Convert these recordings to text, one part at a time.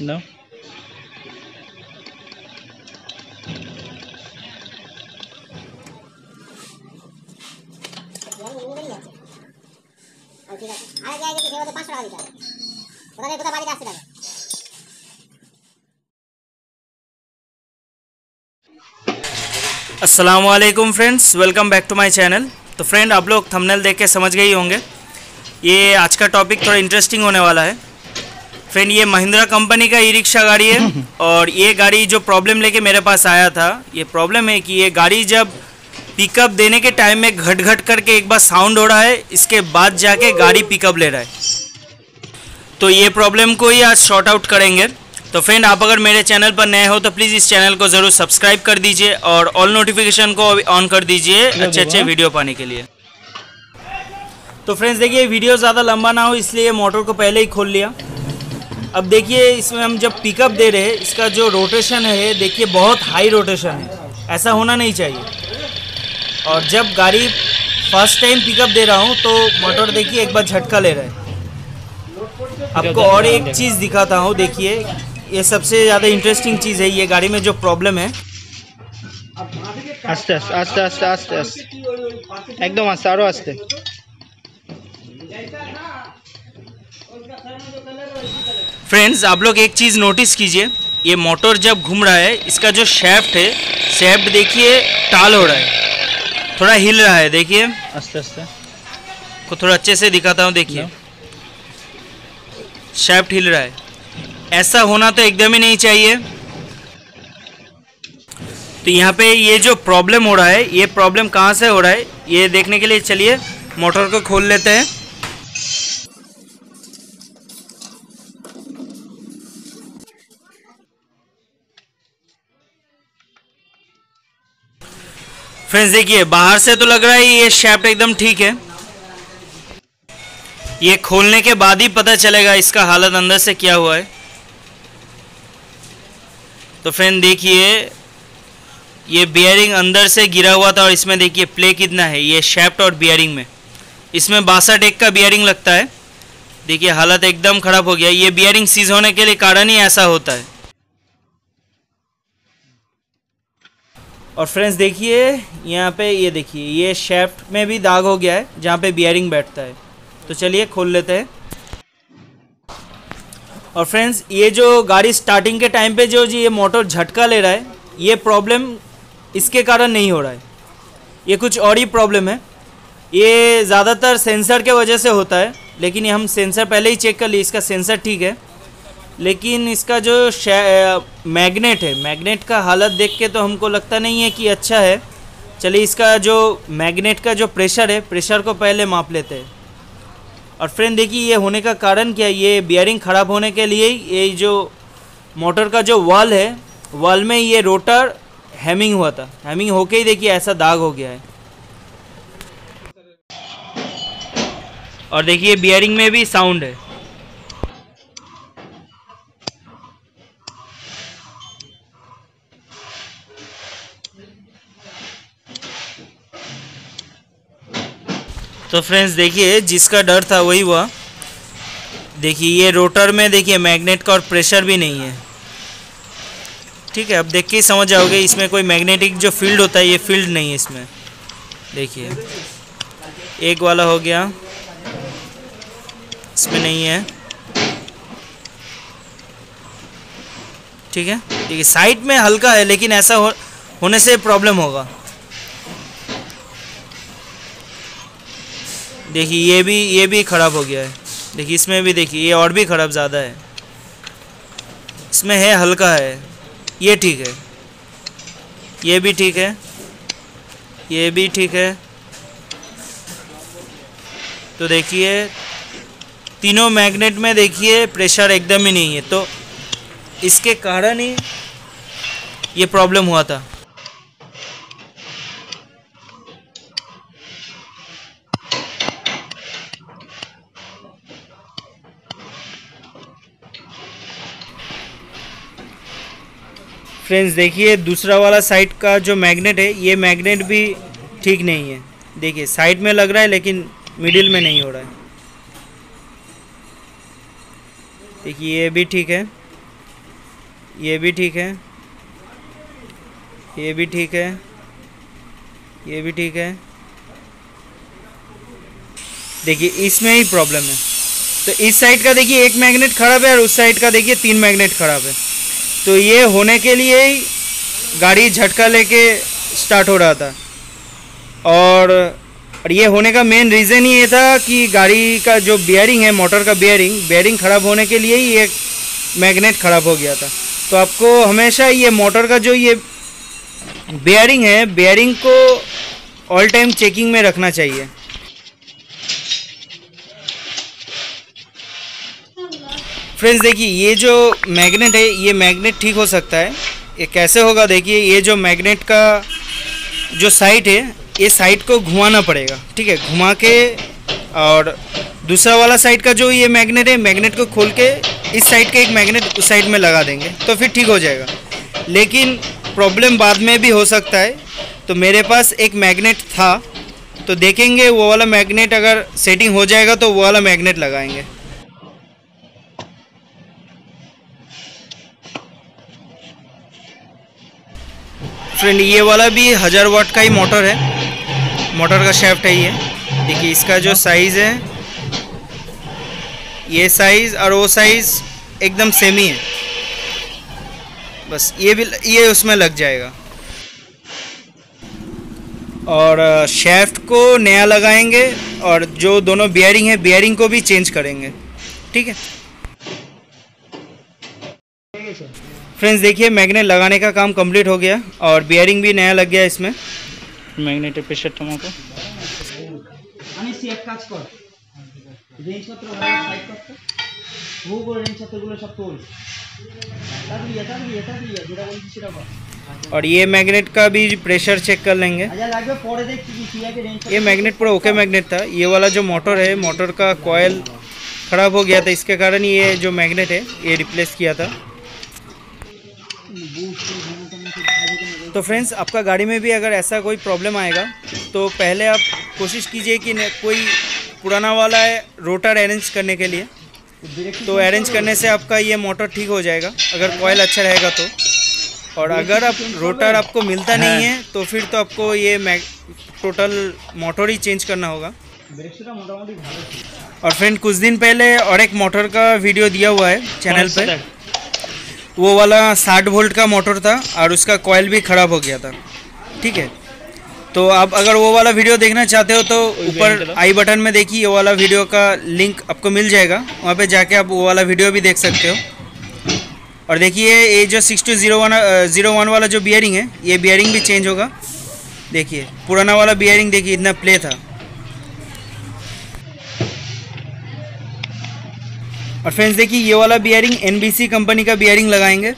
No? Aslam friends welcome back to my channel तो friend आप लोग थंबनेल देख के समझ गए होंगे। ये आज का टॉपिक थोड़ा इंटरेस्टिंग होने वाला है। फ्रेंड ये महिंद्रा कंपनी का ई रिक्शा गाड़ी है और ये गाड़ी जो प्रॉब्लम लेके मेरे पास आया था ये प्रॉब्लम है कि ये गाड़ी जब पिकअप देने के टाइम में घट घट करके एक बार साउंड हो रहा है इसके बाद जाके गाड़ी पिकअप ले रहा है। तो ये प्रॉब्लम को ही आज शॉर्ट आउट करेंगे। तो फ्रेंड आप अगर मेरे चैनल पर नए हो तो प्लीज़ इस चैनल को ज़रूर सब्सक्राइब कर दीजिए और ऑल नोटिफिकेशन को ऑन कर दीजिए अच्छे अच्छे वीडियो पाने के लिए। तो फ्रेंड्स देखिए वीडियो ज़्यादा लंबा ना हो इसलिए मोटर को पहले ही खोल लिया। अब देखिए इसमें हम जब पिकअप दे रहे हैं इसका जो रोटेशन है देखिए बहुत हाई रोटेशन है ऐसा होना नहीं चाहिए और जब गाड़ी फर्स्ट टाइम पिकअप दे रहा हूँ तो मोटर देखिए एक बार झटका ले रहा है आपको और एक चीज़ दिखाता हूँ देखिए ये सबसे ज़्यादा इंटरेस्टिंग चीज़ है ये गाड़ी में जो प्रॉब्लम है আস্তে আস্তে আস্তে আস্তে আস্তে আস্তে একদম আস্তে আরো আস্তে फ्रेंड्स आप लोग एक चीज़ नोटिस कीजिए। ये मोटर जब घूम रहा है इसका जो शेफ्ट है शेफ्ट देखिए टाल हो रहा है। थोड़ा हिल रहा है देखिए। आस्ते आस्ते को थोड़ा अच्छे से दिखाता हूँ देखिए। शेफ्ट हिल रहा है। ऐसा होना तो एकदम ही नहीं चाहिए। तो यहाँ पे ये जो प्रॉब्लम हो रहा है ये प्रॉब्लम कहाँ से हो रहा है ये देखने के लिए चलिए मोटर को खोल लेते हैं। फ्रेंड्स, देखिए, बाहर से तो लग रहा है ये शेफ्ट एकदम ठीक है। ये खोलने के बाद ही पता चलेगा इसका हालत अंदर से क्या हुआ है। तो फ्रेंड, देखिए, ये बियरिंग अंदर से गिरा हुआ था और इसमें देखिए प्ले कितना है, ये शेफ्ट और बियरिंग में। इसमें बासठ एक का बियरिंग लगता है। देखिए, हालत एकदम ख़राब हो गया। ये बियरिंग सीज होने के लिए कारण ही ऐसा होता है। और फ्रेंड्स देखिए, यहाँ पे ये देखिए, ये शेफ्ट में भी दाग हो गया है, जहाँ पे बियरिंग बैठता है। तो चलिए, खोल लेते हैं। और फ्रेंड्स ये जो गाड़ी स्टार्टिंग के टाइम पे जो जी ये मोटर झटका ले रहा है, ये प्रॉब्लम इसके कारण नहीं हो रहा है। ये कुछ और ही प्रॉब्लम है। ये ज़्यादातर सेंसर के वजह से होता है, लेकिन ये हम सेंसर पहले ही चेक कर लिए, इसका सेंसर ठीक है। लेकिन इसका जो मैग्नेट है, मैग्नेट का हालत देख के तो हमको लगता नहीं है कि अच्छा है। चलिए इसका जो मैग्नेट का जो प्रेशर है, प्रेशर को पहले माप लेते हैं। और फ्रेंड देखिए ये होने का कारण क्या ये बियरिंग ख़राब होने के लिए ये जो मोटर का जो वाल है, वाल में ये रोटर हैमिंग हुआ था। हैमिंग होके ही देखिए ऐसा दाग हो गया है। और देखिए बियरिंग में भी साउंड है। तो फ्रेंड्स देखिए जिसका डर था वही हुआ। देखिए ये रोटर में देखिए मैग्नेट का और प्रेशर भी नहीं है। ठीक है अब देख के ही समझ जाओगे इसमें कोई मैग्नेटिक जो फ़ील्ड होता है ये फ़ील्ड नहीं है इसमें। देखिए एक वाला हो गया। इसमें नहीं है। ठीक है? देखिए साइड में हल्का है लेकिन ऐसा हो, होने से प्रॉब्लम होगा। देखिए, ये भी ये भी ख़राब हो गया है। देखिए, इसमें भी देखिए, ये और भी ख़राब ज़्यादा है। इसमें है, हल्का है। ये ठीक है। ये भी ठीक है। ये भी ठीक है। तो देखिए, तीनों मैग्नेट में देखिए प्रेशर एकदम ही नहीं है। तो इसके कारण ही ये प्रॉब्लम हुआ था। फ्रेंड्स, देखिए, दूसरा वाला साइड का जो मैग्नेट है, ये मैग्नेट भी ठीक नहीं है। देखिए साइड में लग रहा है, लेकिन मिडिल में नहीं हो रहा है। देखिए, ये भी ठीक है। ये भी ठीक है। ये भी ठीक है। ये भी ठीक है। देखिए, इसमें ही प्रॉब्लम है। तो इस साइड का, देखिए, एक मैग्नेट खराब है और उस साइड का, देखिए, तीन मैग्नेट खराब है। तो ये होने के लिए ही गाड़ी झटका लेके स्टार्ट हो रहा था। और और ये होने का मेन रीज़न ही ये था कि गाड़ी का जो बियरिंग है मोटर का बियरिंग बियरिंग ख़राब होने के लिए ही एक मैग्नेट ख़राब हो गया था। तो आपको हमेशा ये मोटर का जो ये बियरिंग है बियरिंग को ऑल टाइम चेकिंग में रखना चाहिए। फ्रेंड्स देखिए, ये जो मैग्नेट है, ये मैग्नेट ठीक हो सकता है। ये कैसे होगा, देखिए, ये जो मैग्नेट का जो साइट है, ये साइट को घुमाना पड़ेगा, ठीक है? घुमा के और दूसरा वाला साइड का जो ये मैग्नेट है मैग्नेट को खोल के इस साइड के एक मैग्नेट उस साइड में लगा देंगे तो फिर ठीक हो जाएगा। लेकिन प्रॉब्लम बाद में भी हो सकता है। तो मेरे पास एक मैग्नेट था तो देखेंगे वो वाला मैग्नेट अगर सेटिंग हो जाएगा तो वो वाला मैग्नेट लगाएँगे। फ्रेंड, ये वाला भी हज़ार वाट का ही मोटर है। मोटर का शेफ्ट है ये। देखिए, इसका जो साइज़ है, ये साइज़ और वो साइज़ एकदम सेम ही है। बस ये भी, ये उसमें लग जाएगा। और शेफ्ट को नया लगाएँगे और जो दोनों बियरिंग है बियरिंग को भी चेंज करेंगे। ठीक है? फ्रेंड्स देखिए मैग्नेट लगाने का काम कंप्लीट हो गया और बियरिंग भी नया लग गया इसमें। मैग्नेटिक प्रेशर टमाको और ये मैग्नेट का भी प्रेशर चेक कर लेंगे। ये मैग्नेट पूरा ओके मैग्नेट था। ये वाला जो मोटर है मोटर का कॉयल खराब हो गया था। इसके कारण ये जो मैग्नेट है ये रिप्लेस किया था। तो फ्रेंड्स आपका गाड़ी में भी अगर ऐसा कोई प्रॉब्लम आएगा तो पहले आप कोशिश कीजिए कि कोई पुराना वाला है रोटर अरेंज करने के लिए। तो अरेंज करने से आपका ये मोटर ठीक हो जाएगा अगर कॉयल अच्छा रहेगा तो। और अगर आप रोटर आपको मिलता नहीं है। तो फिर तो आपको ये टोटल मोटर ही चेंज करना होगा। और फ्रेंड कुछ दिन पहले और एक मोटर का वीडियो दिया हुआ है चैनल पर वो वाला साठ वोल्ट का मोटर था और उसका कॉयल भी ख़राब हो गया था। ठीक है? तो आप अगर वो वाला वीडियो देखना चाहते हो तो ऊपर आई बटन में देखिए ये वाला वीडियो का लिंक आपको मिल जाएगा। वहाँ पे जाके आप वो वाला वीडियो भी देख सकते हो। और देखिए ये जो six two zero one zero one वाला जो बियरिंग है ये बियरिंग भी चेंज होगा। देखिए पुराना वाला बियरिंग देखिए इतना प्ले था। और फ्रेंड्स देखिए, ये वाला बियरिंग एनबीसी कंपनी का बियरिंग लगाएँगे।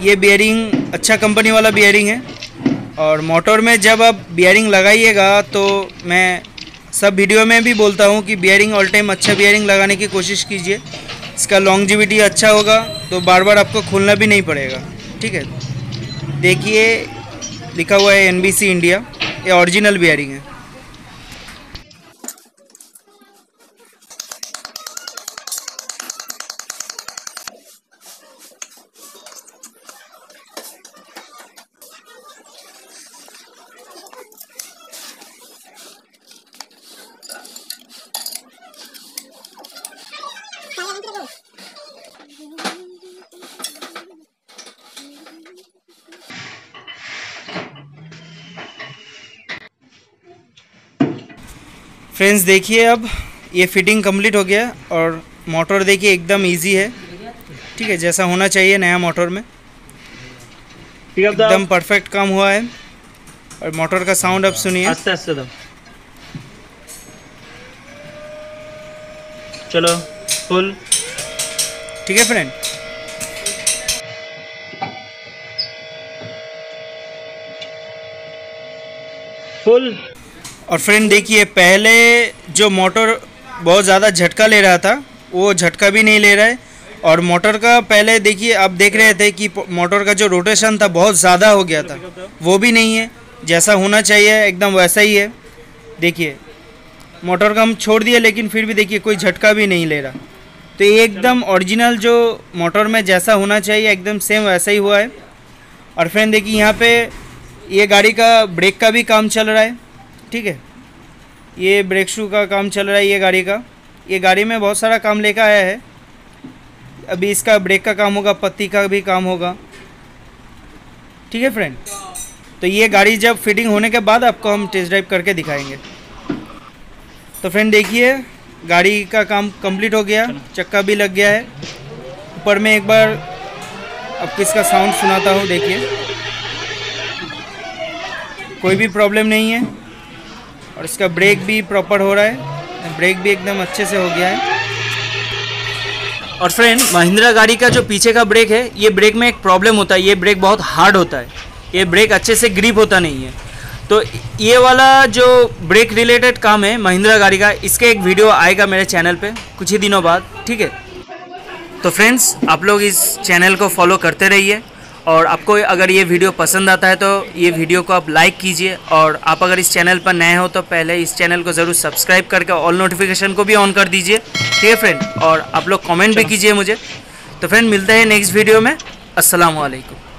ये बियरिंग अच्छा कंपनी वाला बियरिंग है। और मोटर में जब आप बियरिंग लगाइएगा तो मैं सब वीडियो में भी बोलता हूँ कि बियरिंग ऑल टाइम अच्छा बियरिंग लगाने की कोशिश कीजिए। इसका लॉन्गजिविटी अच्छा होगा तो बार बार आपको खोलना भी नहीं पड़ेगा। ठीक है? देखिए, लिखा हुआ है NBC इंडिया ये ओरिजिनल बियरिंग है। फ्रेंड्स देखिए अब ये फिटिंग कंप्लीट हो गया और मोटर देखिए एकदम इजी है। ठीक है जैसा होना चाहिए नया मोटर में। तो एकदम परफेक्ट काम हुआ है। और मोटर का साउंड अब सुनिए। आस्ते आस्ते चलो फुल ठीक है फ्रेंड फुल और फ्रेंड देखिए, पहले जो मोटर बहुत ज़्यादा झटका ले रहा था, वो झटका भी नहीं ले रहा है। और मोटर का पहले देखिए, आप देख रहे थे कि मोटर का जो रोटेशन था बहुत ज़्यादा हो गया था। वो भी नहीं है, जैसा होना चाहिए, एकदम वैसा ही है। देखिए मोटर का हम छोड़ दिए लेकिन फिर भी देखिए, कोई झटका भी नहीं ले रहा। तो ये एकदम ओरिजिनल जो मोटर में जैसा होना चाहिए, एकदम सेम वैसा ही हुआ है। और फ्रेंड देखिए, यहाँ पे ये गाड़ी का ब्रेक का भी काम चल रहा है। ठीक है? ये ब्रेक शू का काम चल रहा है, ये गाड़ी का। ये गाड़ी में बहुत सारा काम लेकर आया है। अभी इसका ब्रेक का काम होगा, पत्ती का भी काम होगा। ठीक है फ्रेंड तो ये गाड़ी जब फिटिंग होने के बाद आपको हम टेस्ट ड्राइव करके दिखाएँगे। तो फ्रेंड देखिए, गाड़ी का काम कंप्लीट हो गया, चक्का भी लग गया है। ऊपर में एक बार आपको इसका साउंड सुनाता हूँ, देखिए। कोई भी प्रॉब्लम नहीं है। और इसका ब्रेक भी प्रॉपर हो रहा है। ब्रेक भी एकदम अच्छे से हो गया है। और फ्रेंड महिंद्रा गाड़ी का जो पीछे का ब्रेक है, ये ब्रेक में एक प्रॉब्लम होता है, ये ब्रेक बहुत हार्ड होता है। ये ब्रेक अच्छे से ग्रिप होता नहीं है। तो ये वाला जो ब्रेक रिलेटेड काम है महिंद्रा गाड़ी का, इसके एक वीडियो आएगा मेरे चैनल पे, कुछ ही दिनों बाद, ठीक है? तो फ्रेंड्स आप लोग इस चैनल को फॉलो करते रहिए। और आपको अगर ये वीडियो पसंद आता है तो ये वीडियो को आप लाइक कीजिए और आप अगर इस चैनल पर नए हो तो पहले इस चैनल को ज़रूर सब्सक्राइब करके ऑल नोटिफिकेशन को भी ऑन कर दीजिए। ठीक है फ्रेंड और आप लोग कमेंट भी कीजिए मुझे। तो फ्रेंड मिलते हैं नेक्स्ट वीडियो में। अस्सलाम वालेकुम